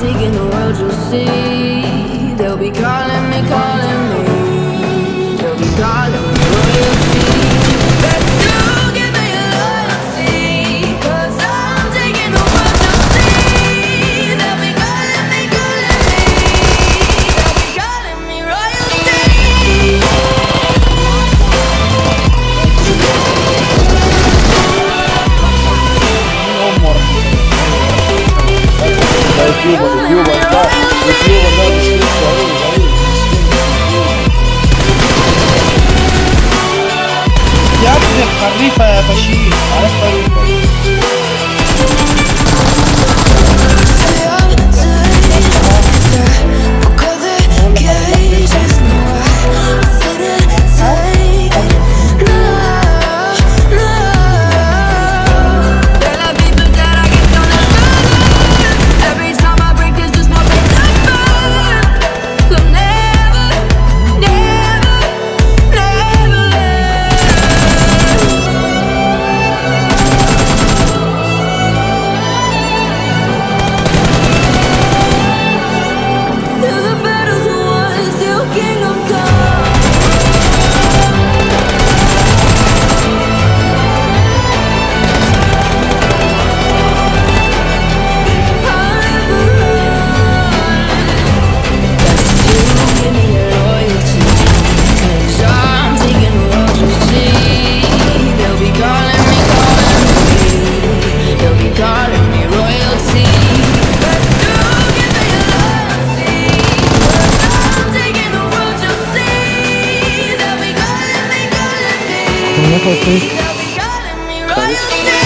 taking the world, you'll see. They'll be calling me, calling me. They'll be calling. Öpüyorlar daha düşüyor. Sağ olun. nipple, please? Close.